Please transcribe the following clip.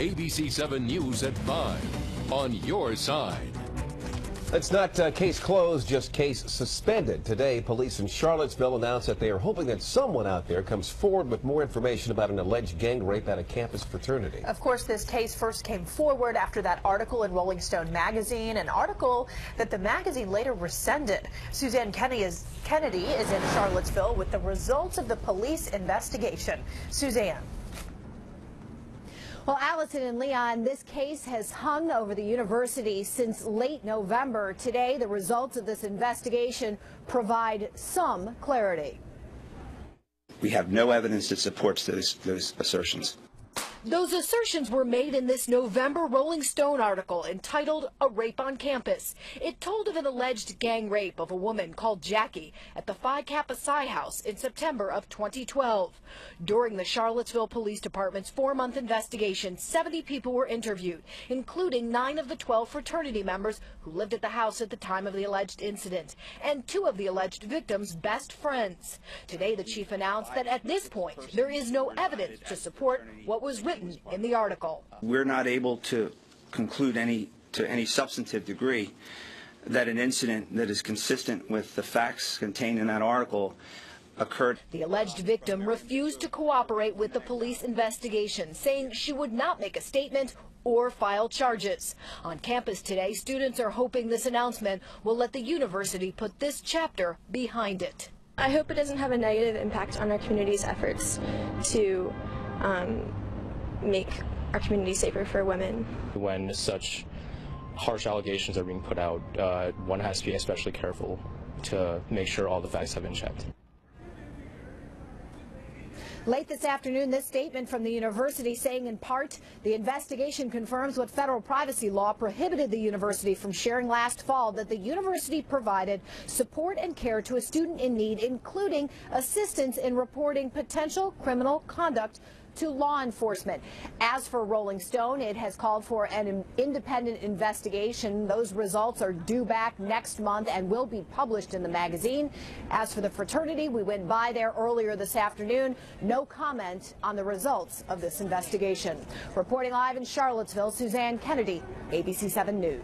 ABC 7 News at 5 on your side. It's not uh, case closed, just case suspended. Today, police in Charlottesville announced that they are hoping that someone out there comes forward with more information about an alleged gang rape at a campus fraternity. Of course, this case first came forward after that article in Rolling Stone magazine, an article that the magazine later rescinded. Suzanne Kennedy is, Kennedy is in Charlottesville with the results of the police investigation. Suzanne. Well, Allison and Leon, this case has hung over the university since late November. Today, the results of this investigation provide some clarity. We have no evidence that supports those, those assertions. Those assertions were made in this November Rolling Stone article entitled A Rape on Campus. It told of an alleged gang rape of a woman called Jackie at the Phi Kappa Psi House in September of 2012. During the Charlottesville Police Department's four-month investigation, 70 people were interviewed, including nine of the 12 fraternity members who lived at the house at the time of the alleged incident, and two of the alleged victims' best friends. Today, the chief announced that at this point, there is no evidence to support what was written in the article. We're not able to conclude any to any substantive degree that an incident that is consistent with the facts contained in that article occurred. The alleged victim refused to cooperate with the police investigation, saying she would not make a statement or file charges. On campus today, students are hoping this announcement will let the university put this chapter behind it. I hope it doesn't have a negative impact on our community's efforts to um, make our community safer for women. When such harsh allegations are being put out, uh, one has to be especially careful to make sure all the facts have been checked. Late this afternoon, this statement from the university saying in part, the investigation confirms what federal privacy law prohibited the university from sharing last fall that the university provided support and care to a student in need, including assistance in reporting potential criminal conduct to law enforcement. As for Rolling Stone, it has called for an independent investigation. Those results are due back next month and will be published in the magazine. As for the fraternity, we went by there earlier this afternoon. No comment on the results of this investigation. Reporting live in Charlottesville, Suzanne Kennedy, ABC 7 News.